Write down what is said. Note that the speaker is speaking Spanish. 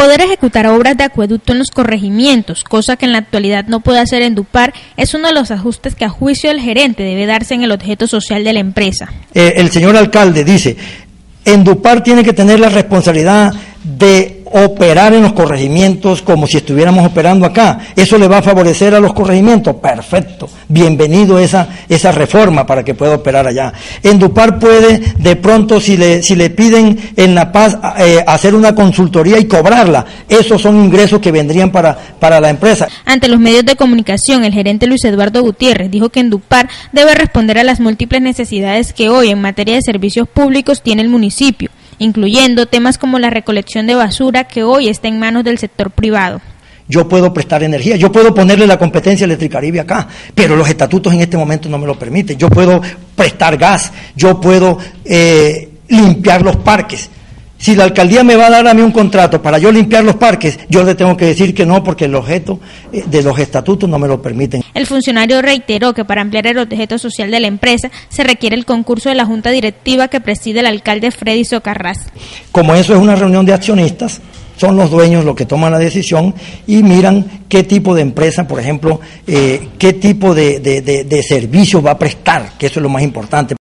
Poder ejecutar obras de acueducto en los corregimientos, cosa que en la actualidad no puede hacer Endupar, es uno de los ajustes que a juicio del gerente debe darse en el objeto social de la empresa. Eh, el señor alcalde dice, Endupar tiene que tener la responsabilidad de operar en los corregimientos como si estuviéramos operando acá. Eso le va a favorecer a los corregimientos. Perfecto. Bienvenido esa, esa reforma para que pueda operar allá. Endupar puede, de pronto, si le, si le piden en La Paz eh, hacer una consultoría y cobrarla, esos son ingresos que vendrían para, para la empresa. Ante los medios de comunicación, el gerente Luis Eduardo Gutiérrez dijo que Endupar debe responder a las múltiples necesidades que hoy en materia de servicios públicos tiene el municipio incluyendo temas como la recolección de basura que hoy está en manos del sector privado. Yo puedo prestar energía, yo puedo ponerle la competencia Electricaribe acá, pero los estatutos en este momento no me lo permiten. Yo puedo prestar gas, yo puedo eh, limpiar los parques. Si la alcaldía me va a dar a mí un contrato para yo limpiar los parques, yo le tengo que decir que no porque el objeto eh, de los estatutos no me lo permiten. El funcionario reiteró que para ampliar el objeto social de la empresa se requiere el concurso de la junta directiva que preside el alcalde Freddy Socarrás. Como eso es una reunión de accionistas, son los dueños los que toman la decisión y miran qué tipo de empresa, por ejemplo, eh, qué tipo de, de, de servicio va a prestar, que eso es lo más importante.